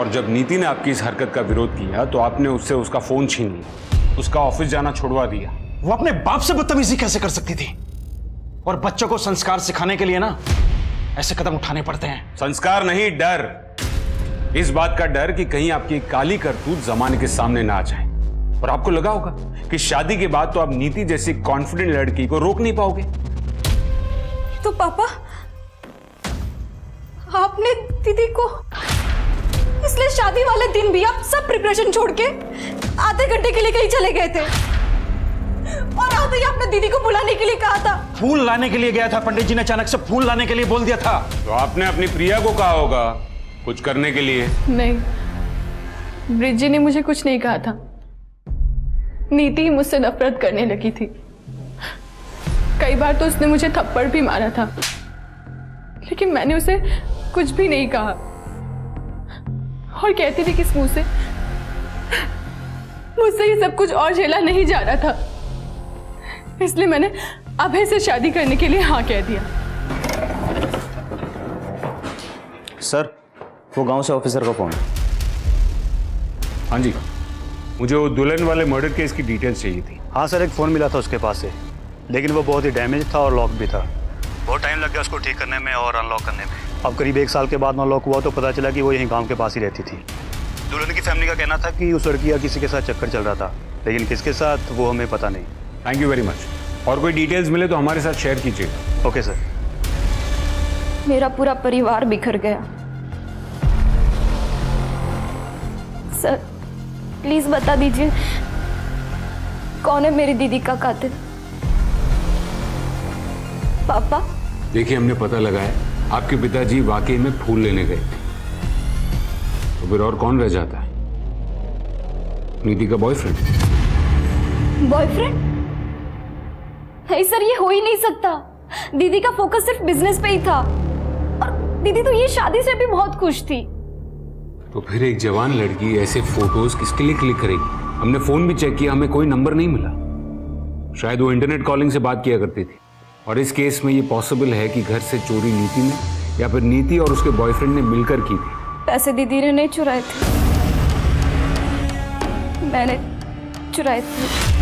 और जब नीति ने आपकी इस हरकत का विरोध किया तो आपने उससे उसका फ़ोन छीन लिया। उसका ऑफ़िस जाना छुड़वा दिया। वो अपने बाप से बदतमीजी कैसे कर सकती थी? और बच्चों को संस्कार सिखाने के लिए ना ऐसे कदम उठाने पड़ते हैं। संस्कार नहीं डर। इस बात का डर कि कहीं आपकी काली करतूत जमाने के सामने ना आ जाए। और आपको लगा होगा कि शादी के बाद तो आप नीति जैसी कॉन्फिडेंट लड़की को रोक नहीं पाओगे। तो पापा आपने दीदी को इसलिए शादी वाले दिन भी आप सब प्रिपरेशन छोड़ के आधे घंटे के लिए कहीं चले गए थे। और आते ही आपने दीदी को बुलाने के लिए कहा था। फूल लाने के लिए गया था पंडित जी ने अचानक से फूल लाने के लिए बोल दिया था। तो आपने अपनी प्रिया को कहा होगा कुछ करने के लिए? नहीं ब्रिजी ने मुझे कुछ नहीं कहा था। नीति ही मुझसे नफरत करने लगी थी। कई बार तो उसने मुझे थप्पड़ भी मारा था लेकिन मैंने उसे कुछ भी नहीं कहा। और कहती थी किस मुँह से मुझसे ये सब कुछ और झेला नहीं जा रहा था। इसलिए मैंने अभय से शादी करने के लिए हाँ कह दिया। सर वो गाँव से ऑफिसर का फ़ोन हाँ। जी। मुझे वो दुल्हन वाले मर्डर केस की डिटेल्स चाहिए थी। हाँ सर एक फ़ोन मिला था उसके पास से लेकिन वो बहुत ही डैमेज था और लॉक भी था। बहुत टाइम लग गया उसको ठीक करने में और अनलॉक करने में। अब करीब एक साल के बाद अनलॉक हुआ तो पता चला कि वो यहीं गाँव के पास ही रहती थी। दुल्हन की फैमिली का कहना था कि उस लड़की का किसी के साथ चक्कर चल रहा था लेकिन किसके साथ वो हमें पता नहीं। थैंक यू वेरी मच और कोई डिटेल्स मिले तो हमारे साथ शेयर कीजिएगा ओके सर मेरा पूरा परिवार बिखर गया। सर प्लीज़ बता दीजिए कौन है मेरी दीदी का कातिल? पापा? देखिए हमने पता लगाया आपके पिताजी वाकई में फूल लेने गए थे। तो फिर और कौन रह जाता है? नीति का बॉयफ्रेंड बॉयफ्रेंड नहीं सर ये हो ही नहीं सकता। दीदी का फोकस सिर्फ़ बिज़नेस पे ही था। और दीदी तो ये शादी से भी बहुत खुश थी। तो फिर एक जवान लड़की ऐसे फ़ोटोज़ किसके लिए क्लिक करेगी? हमने फ़ोन भी चेक किया हमें कोई नंबर नहीं मिला। शायद वो इंटरनेट कॉलिंग से बात किया करती थी। और इस केस में ये पॉसिबल है कि घर से चोरी नीति ने या फिर नीति और उसके बॉयफ्रेंड ने मिलकर की थी। पैसे दीदी ने नहीं चुराए थे। मैंने चुराए थे।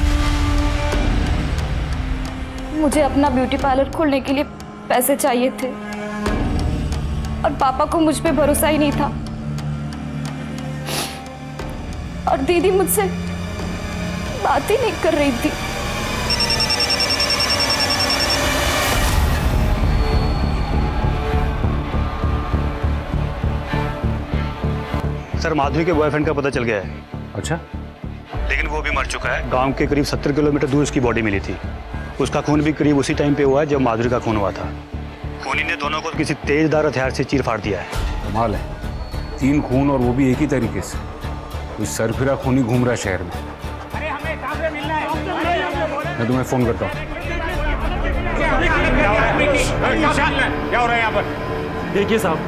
मुझे अपना ब्यूटी पार्लर खोलने के लिए पैसे चाहिए थे। और पापा को मुझ पे भरोसा ही नहीं था। और दीदी मुझसे बात ही नहीं कर रही थी। सर माधुरी के बॉयफ्रेंड का पता चल गया है। अच्छा। लेकिन वो भी मर चुका है। गाँव के करीब सत्तर किलोमीटर दूर उसकी बॉडी मिली थी। उसका खून भी करीब उसी टाइम पे हुआ है जब माधुरी का खून हुआ था। खूनी ने दोनों को किसी तेजदार हथियार से चीर फाड़ दिया है। कमाल है। तीन खून और वो भी एक ही तरीके से। कोई सरफिरा खूनी घूम रहा है शहर में? मैं तुम्हें फ़ोन करता हूँ। क्या हो रहा है? यहाँ पर? देखिए साहब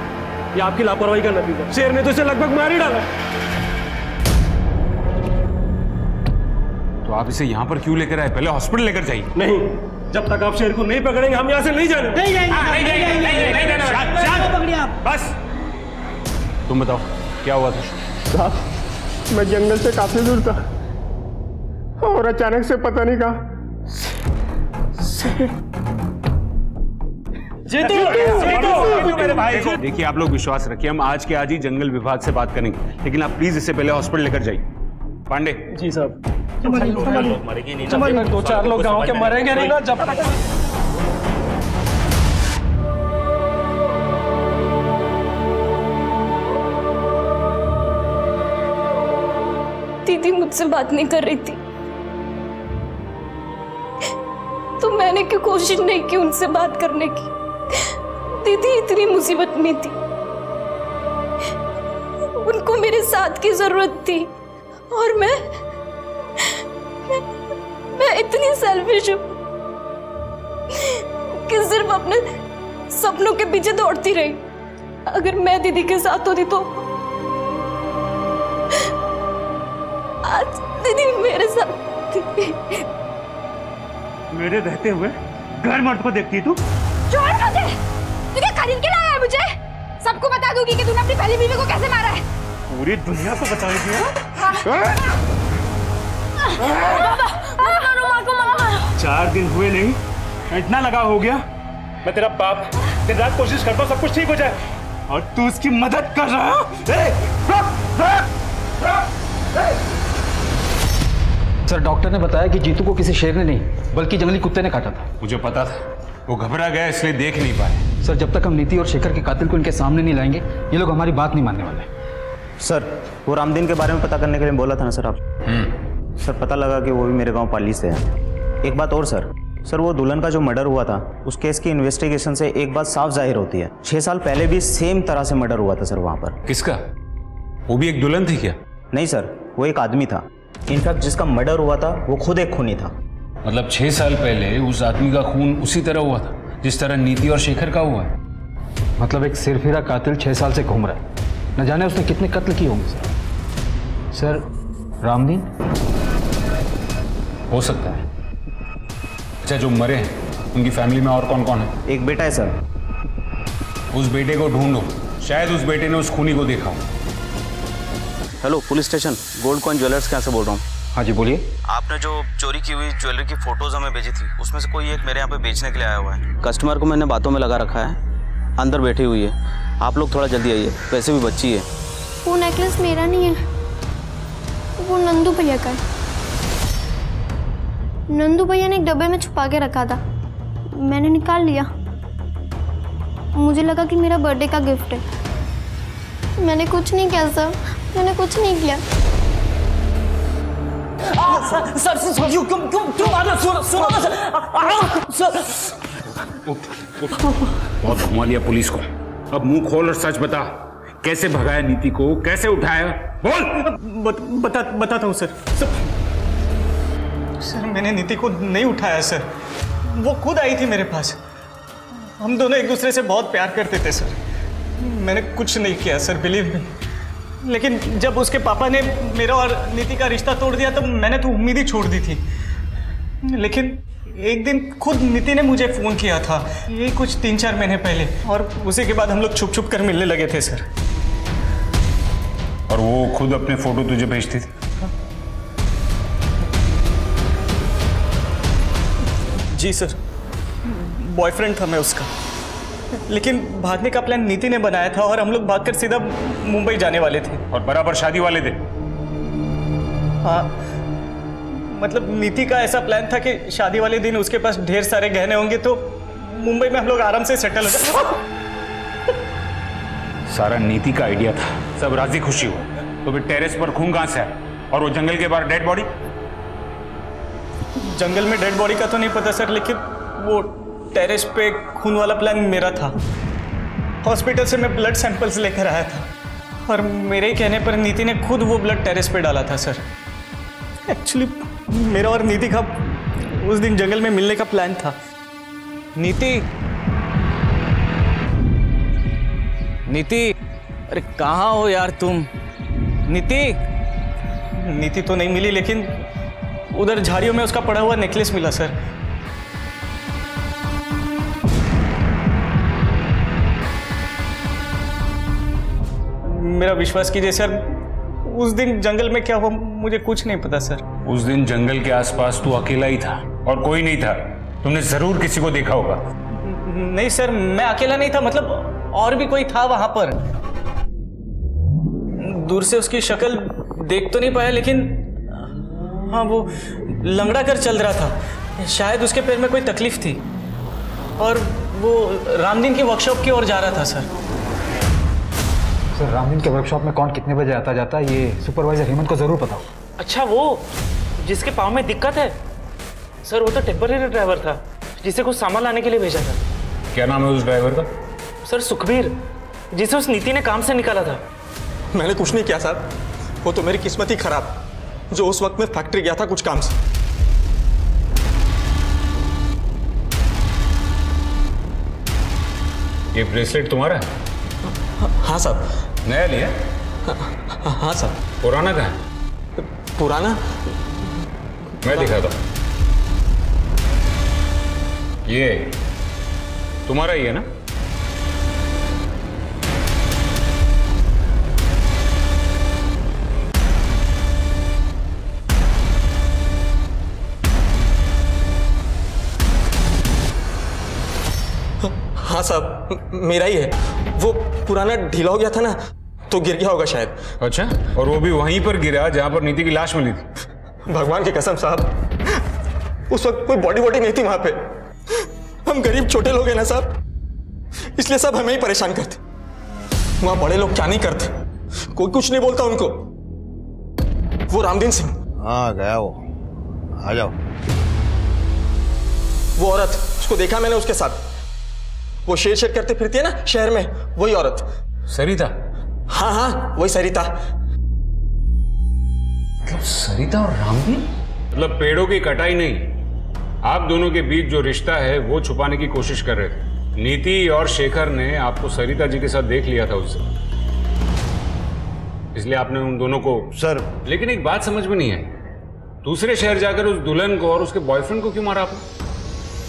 ये आपकी लापरवाही का नतीजा शेर ने तो इसे लगभग मार ही डाला आप इसे यहाँ पर क्यों लेकर आए पहले हॉस्पिटल लेकर जाइए नहीं जब तक आप शेर को नहीं पकड़ेंगे हम यहाँ से नहीं जाने नहीं जाएँगे, हाँ, नहीं नहीं जाएँगे, नहीं जाएँगे। शांत, पकड़िए आप। बस तुम बताओ क्या हुआ था साहब मैं जंगल से काफ़ी दूर था और अचानक से पता नहीं कहा देखिए आप लोग विश्वास रखिए हम आज के आज ही जंगल विभाग से बात करेंगे लेकिन आप प्लीज़ इसे पहले हॉस्पिटल लेकर जाइए पांडे जी साहब दो चार लोग गाँव के मरेंगे नहीं ना जब तक दीदी मुझसे बात नहीं कर रही थी। तो मैंने क्यों कोशिश नहीं की उनसे बात करने की? दीदी इतनी मुसीबत में थी। उनको मेरे साथ की ज़रूरत थी और मैं मैं, मैं इतनी सेल्फिश हूँ कि सिर्फ़ अपने सपनों के पीछे दौड़ती रही। अगर मैं दीदी के साथ होती तो आज दीदी मेरे साथ मेरे रहते हुए घर मर्द को देखती तू? छोड़ मुझे तू खरीद के लाया है मुझे। सबको बता दूँगी कि तूने अपनी पहली बीवी को कैसे मारा है। पूरी दुनिया को बता दिया चार दिन हुए नहीं। इतना लगा हो गया? मैं तेरा बाप दिन रात कोशिश करता हूँ सब कुछ ठीक हो जाए। और तू उसकी मदद कर रहा है? सर डॉक्टर ने बताया कि जीतू को किसी शेर ने नहीं बल्कि जंगली कुत्ते ने काटा था। मुझे पता था। वो घबरा गया इसलिए देख नहीं पाए। सर जब तक हम नीति और शेखर के कातिल को इनके सामने नहीं लाएँगे ये लोग हमारी बात नहीं मानने वाले। सर वो रामदीन के बारे में पता करने के लिए बोला था ना सर आप? सर पता लगा कि वो भी मेरे गाँव पाली से है। एक बात और सर। सर वो दुल्हन का जो मर्डर हुआ था उस केस की इन्वेस्टिगेशन से एक बात साफ़ ज़ाहिर होती है। छह साल पहले भी सेम तरह से मर्डर हुआ था सर वहाँ पर। किसका? वो भी एक दुल्हन थी क्या? नहीं सर वो एक आदमी था। इनफैक्ट जिसका मर्डर हुआ था वो खुद एक खूनी था। मतलब छह साल पहले उस आदमी का खून उसी तरह हुआ था जिस तरह नीति और शेखर का हुआ है। मतलब एक सिरफिरा कातिल छह साल से घूम रहा है। न जाने उसने कितने कत्ल किए होंगे सर। सर रामदीन? हो सकता है। अच्छा जो मरे हैं उनकी फैमिली में और कौन कौन है? एक बेटा है सर उस बेटे को ढूंढो। शायद उस बेटे ने उस खूनी को देखा हो। Hello police station gold coin jewellers कहाँ से बोल रहा हूँ? हाँ जी बोलिए। आपने जो चोरी की हुई ज्वेलरी की फ़ोटोज़ हमें भेजी थी उसमें से कोई एक मेरे यहाँ पे बेचने के लिए आया हुआ है? कस्टमर को मैंने बातों में लगा रखा है। अंदर बैठी हुई है। आप लोग थोड़ा जल्दी आइए। वैसे भी बच्ची है। वो नेकलेस मेरा नहीं है। वो नंदू भैया का है। नंदू भैया ने एक डब्बे में छुपा के रखा था। मैंने निकाल लिया। मुझे लगा कि मेरा बर्थडे का गिफ्ट है। मैंने कुछ नहीं किया सर। मैंने कुछ नहीं किया। सर सर सर क्यों क्यों क्यों सुनो सुनो सर सर बहुत घुमा लिया पुलिस को। अब मुँह खोल और सच बता। कैसे भगाया नीति को? कैसे उठाया? बोल! बत, बता बताता हूँ सर। सर सर, मैंने नीति को नहीं उठाया, सर। वो खुद आई थी मेरे पास। हम दोनों एक दूसरे से बहुत प्यार करते थे, सर। मैंने कुछ नहीं किया, सर बिलीव मी लेकिन जब उसके पापा ने मेरा और नीति का रिश्ता तोड़ दिया तो मैंने तो उम्मीद ही छोड़ दी थी। लेकिन एक दिन खुद नीति ने मुझे फ़ोन किया था, ये कुछ तीन चार महीने पहले, और उसी के बाद हम लोग छुप छुप कर मिलने लगे थे, सर। और वो खुद अपने फ़ोटो तुझे भेजती थी? जी सर। बॉयफ्रेंड था मैं उसका। लेकिन भागने का प्लान नीति ने बनाया था और हम लोग भागकर सीधा मुंबई जाने वाले थे। और बराबर शादी वाले थे हाँ। मतलब नीति का ऐसा प्लान था कि शादी वाले दिन उसके पास ढेर सारे गहने होंगे तो मुंबई में हम लोग आराम से सेटल हो जाए सारा नीति का आइडिया था। सब राज़ी खुशी हुआ तो फिर टेरेस पर खून कहाँ से आया? और वो जंगल के बाहर डेड बॉडी जंगल में डेड बॉडी का तो नहीं पता सर, लेकिन वो टेरेस पे खून वाला प्लान मेरा था। हॉस्पिटल से मैं ब्लड सैंपल्स लेकर आया था। और मेरे कहने पर नीति ने खुद वो ब्लड टेरेस पे डाला था, सर। एक्चुअली मेरा और नीति का उस दिन जंगल में मिलने का प्लान था। नीति? नीति? अरे, कहाँ हो यार तुम? नीति? नीति तो नहीं मिली, लेकिन उधर झाड़ियों में उसका पड़ा हुआ नेकलेस मिला सर। मेरा विश्वास कीजिए सर उस दिन जंगल में क्या हुआ मुझे कुछ नहीं पता सर। उस दिन जंगल के आसपास तू अकेला ही था और कोई नहीं था। तुमने ज़रूर किसी को देखा होगा। नहीं सर मैं अकेला नहीं था मतलब और भी कोई था वहाँ पर। दूर से उसकी शक्ल देख तो नहीं पाया लेकिन हाँ वो लंगड़ा कर चल रहा था। शायद उसके पैर में कोई तकलीफ़ थी। और वो रामदीन की वर्कशॉप की ओर जा रहा था सर। सर रामदीन के वर्कशॉप में कौन कितने बजे आता जाता है ये सुपरवाइजर हेमंत को ज़रूर पता। हो अच्छा वो जिसके पाँव में दिक्कत है सर वो तो टेम्पररी ड्राइवर था जिसे कुछ सामान लाने के लिए भेजा था। क्या नाम है उस ड्राइवर का? सर सुखबीर जिसे उस नीति ने काम से निकाला था। मैंने कुछ नहीं किया साहब। वो तो मेरी किस्मत ही खराब। जो उस वक्त में फैक्ट्री गया था कुछ काम से। ये ब्रेसलेट तुम्हारा है? हाँ साहब नया लिया? हाँ साहब पुराना कहाँ? है पुराना? मैं दिखाता हूँ। ये तुम्हारा ही है ना? हाँ साहब मेरा ही है। वो पुराना ढीला हो गया था ना तो गिर गया होगा शायद। अच्छा और वो भी वहीं पर गिरा जहाँ पर नीति की लाश मिली थी। भगवान की कसम साहब उस वक्त कोई बॉडी बॉडी नहीं थी वहाँ पे। हम गरीब छोटे लोग हैं ना साहब इसलिए सब हमें ही परेशान करते। वहाँ बड़े लोग क्या नहीं करते कोई कुछ नहीं बोलता उनको। वो रामदीन सिंह। हाँ गया वो। आ जाओ। वो औरत उसको देखा मैंने उसके साथ। वो शेर शेर करते फिरती है ना शहर में वही औरत। सरिता? हाँ हाँ वही सरिता। मतलब सरिता और रामदीन मतलब पेड़ों की कटाई नहीं। आप दोनों के बीच जो रिश्ता है वो छुपाने की कोशिश कर रहे थे। नीति और शेखर ने आपको सरिता जी के साथ देख लिया था उससे। इसलिए आपने उन दोनों को सर। लेकिन एक बात समझ में नहीं है दूसरे शहर जाकर उस दुल्हन को और उसके बॉयफ्रेंड को क्यों मारा आपने?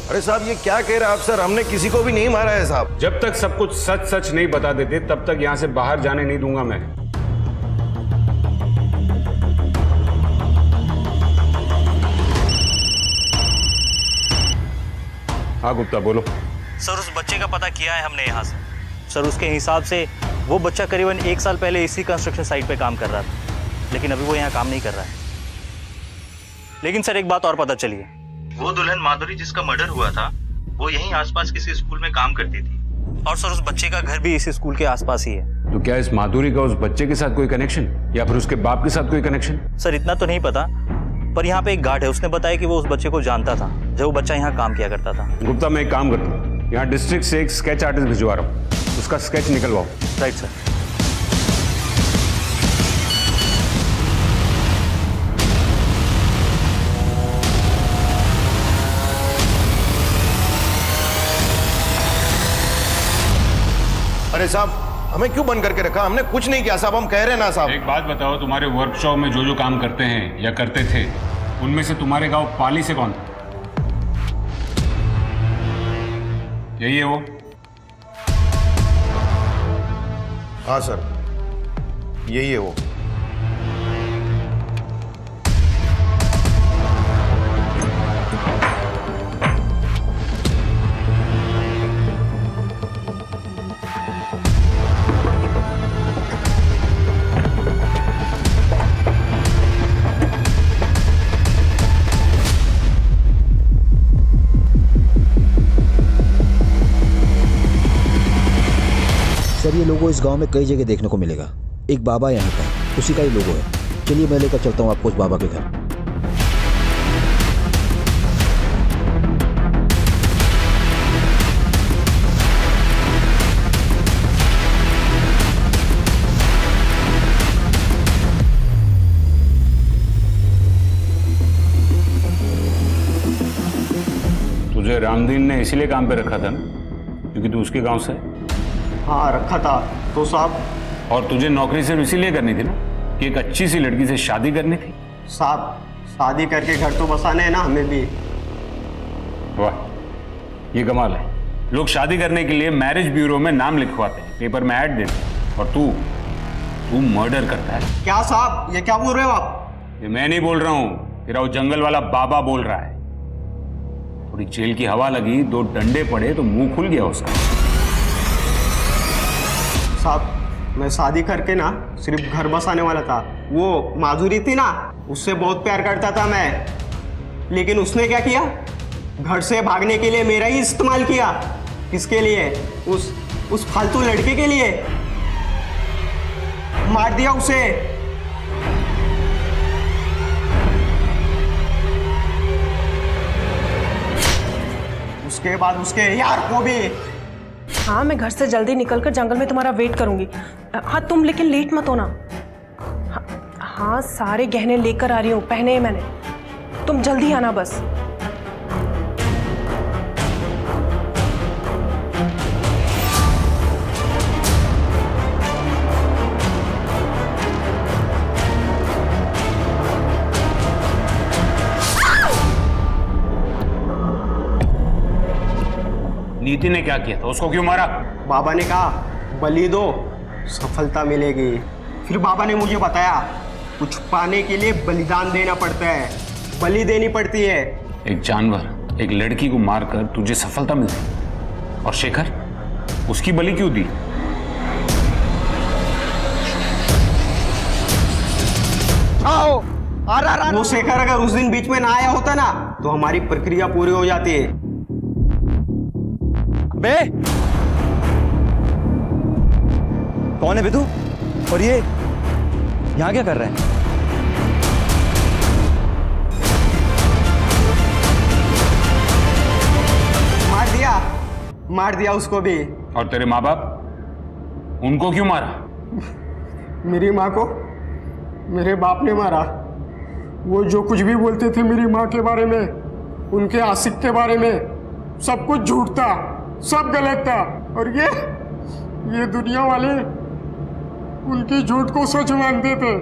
अरे साहब ये क्या कह रहे हैं आप सर? हमने किसी को भी नहीं मारा है साहब। जब तक सब कुछ सच सच नहीं बता देते तब तक यहाँ से बाहर जाने नहीं दूँगा मैं। हाँ गुप्ता बोलो। सर उस बच्चे का पता किया है हमने यहाँ से। सर उसके हिसाब से वो बच्चा करीबन एक साल पहले इसी कंस्ट्रक्शन साइट पे काम कर रहा था लेकिन अभी वो यहाँ काम नहीं कर रहा है। लेकिन सर एक बात और पता चली है वो दुल्हन माधुरी जिसका मर्डर हुआ था वो यहीं आसपास किसी स्कूल में काम करती थी। और सर उस बच्चे का घर भी इसी स्कूल के आसपास ही है। तो क्या इस माधुरी का उस बच्चे के साथ कोई कनेक्शन या फिर उसके बाप के साथ कोई कनेक्शन सर इतना तो नहीं पता पर यहाँ पे एक गार्ड है उसने बताया कि वो उस बच्चे को जानता था जब वो बच्चा यहाँ काम किया करता था। गुप्ता मैं एक काम करता हूँ। यहाँ डिस्ट्रिक्ट से एक स्केच आर्टिस्ट भिजवा रहा हूँ। उसका स्केच निकलवाओ। राइट सर अरे साहब हमें क्यों बंद करके रखा? हमने कुछ नहीं किया साहब हम कह रहे हैं ना साहब। एक बात बताओ तुम्हारे वर्कशॉप में जो जो काम करते हैं या करते थे उनमें से तुम्हारे गाँव पाली से कौन? यही है वो? हाँ सर। यही है वो। लोगो इस गाँव में कई जगह देखने को मिलेगा। एक बाबा यहाँ का उसी का ही लोगो है। चलिए मैं लेकर चलता हूँ आपको उस बाबा के घर। तुझे रामदीन ने इसीलिए काम पे रखा था ना, क्योंकि तू उसके गाँव से है। रखा था। तो साहब? और तुझे नौकरी सिर्फ़ इसीलिए करनी थी ना कि एक अच्छी सी लड़की से शादी करनी थी? साहब शादी करके घर तो बसाने हैं ना हमें भी। वाह ये कमाल है। लोग शादी करने के लिए मैरिज ब्यूरो में नाम लिखवाते हैं पेपर में ऐड देते हैं। और तू तू मर्डर करता है। क्या साहब ये क्या बोल रहे हो आप? ये मैं नहीं बोल रहा हूँ तेरा वो जंगल वाला बाबा बोल रहा है। थोड़ी जेल की हवा लगी दो डंडे पड़े तो मुँह खुल गया उसका साहब मैं शादी करके ना सिर्फ़ घर बसाने वाला था। वो माधुरी थी ना, उससे बहुत प्यार करता था मैं। लेकिन उसने क्या किया? घर से भागने के लिए मेरा ही इस्तेमाल किया। किसके लिए? उस उस फालतू लड़के के लिए। मार दिया उसे। उसके बाद उसके यार को भी हाँ मैं घर से जल्दी निकलकर जंगल में तुम्हारा वेट करूँगी। हाँ तुम लेकिन लेट मत होना। हाँ, हाँ सारे गहने लेकर आ रही हूँ पहने हैं मैंने। तुम जल्दी आना बस। नीति ने क्या किया था? उसको क्यों मारा? बाबा ने कहा बलि दो सफलता मिलेगी। फिर बाबा ने मुझे बताया कुछ पाने के लिए बलिदान देना पड़ता है। बलि देनी पड़ती है। एक जानवर एक लड़की को मारकर तुझे सफलता मिलती और शेखर उसकी बलि क्यों दी? आओ आ रहा वो शेखर अगर उस दिन बीच में ना आया होता ना तो हमारी प्रक्रिया पूरी हो जाती। है बे कौन है बे और ये यहाँ क्या कर रहे हैं? मार दिया। मार दिया उसको भी। और तेरे माँ बाप उनको क्यों मारा? मेरी माँ को? मेरे बाप ने मारा। वो जो कुछ भी बोलते थे मेरी माँ के बारे में उनके आशिक के बारे में सब कुछ झूठ था सब गलत था। और ये ये दुनिया वाले उनकी झूठ को सच मानते थे।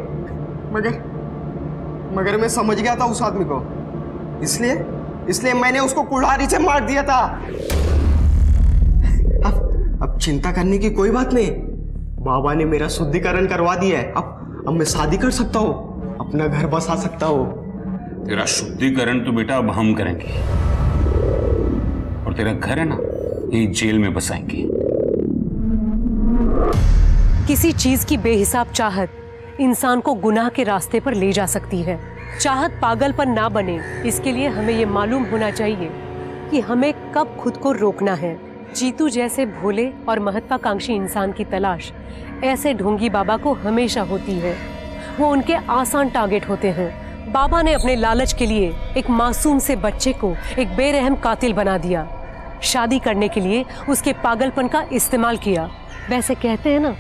मगर मगर मैं समझ गया था उस आदमी को। इसलिए इसलिए मैंने उसको कुल्हाड़ी से मार दिया था। अब अब चिंता करने की कोई बात नहीं। बाबा ने मेरा शुद्धिकरण करवा दिया है। अब अब मैं शादी कर सकता हूँ। अपना घर बसा सकता हूँ। तेरा शुद्धिकरण तो बेटा अब हम करेंगे। और तेरा घर है ना ये जेल में बसाएँगे। किसी चीज़ की बेहिसाब चाहत इंसान को गुनाह के रास्ते पर ले जा सकती है। चाहत पागल पर ना बने, इसके लिए हमें ये मालूम होना चाहिए कि हमें कब खुद को रोकना है। जीतू जैसे भोले और महत्वाकांक्षी इंसान की तलाश, ऐसे ढोंगी बाबा को हमेशा होती है। वो उनके आसान टारगेट होते हैं। बाबा ने अपने लालच के लिए एक मासूम से बच्चे को एक बेरहम कातिल बना दिया। शादी करने के लिए उसके पागलपन का इस्तेमाल किया। वैसे कहते हैं ना,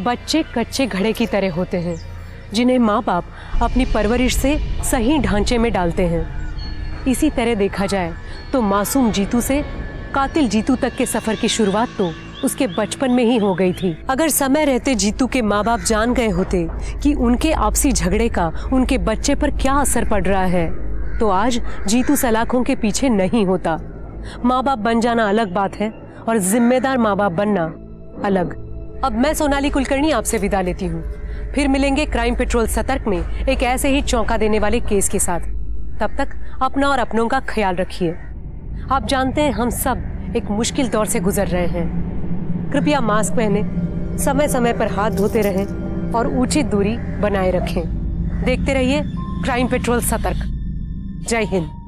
बच्चे कच्चे घड़े की तरह होते हैं, जिन्हें माँ बाप अपनी परवरिश से सही ढांचे में डालते हैं। इसी तरह देखा जाए तो मासूम जीतू से कातिल जीतू तक के सफ़र की शुरुआत तो उसके बचपन में ही हो गई थी। अगर समय रहते जीतू के माँ बाप जान गए होते कि उनके आपसी झगड़े का उनके बच्चे पर क्या असर पड़ रहा है तो आज जीतू सलाखों के पीछे नहीं होता। माँ बाप बन जाना अलग बात है और जिम्मेदार माँ बाप बनना अलग। अब मैं सोनाली कुलकर्णी आपसे विदा लेती हूँ। फिर मिलेंगे क्राइम पेट्रोल सतर्क में एक ऐसे ही चौंका देने वाले केस के साथ। तब तक अपना और अपनों का ख्याल रखिए। आप जानते हैं हम सब एक मुश्किल दौर से गुजर रहे हैं। कृपया मास्क पहने समय समय पर हाथ धोते रहें और उचित दूरी बनाए रखें। देखते रहिए क्राइम पेट्रोल सतर्क। जय हिंद।